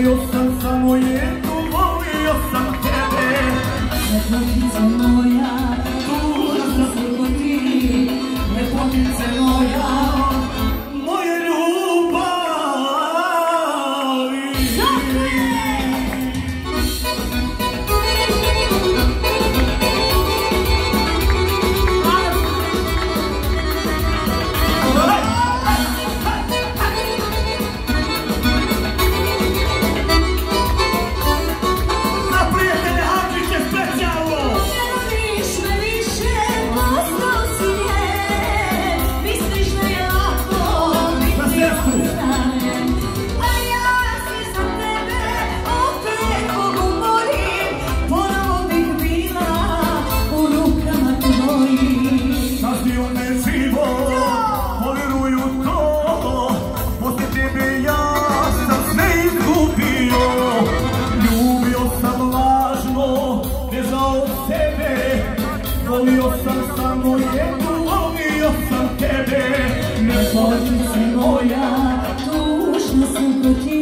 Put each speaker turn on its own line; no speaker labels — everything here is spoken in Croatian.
your samo jednu volio sam tebe
Ne bojim se moja, tužno sam
protiv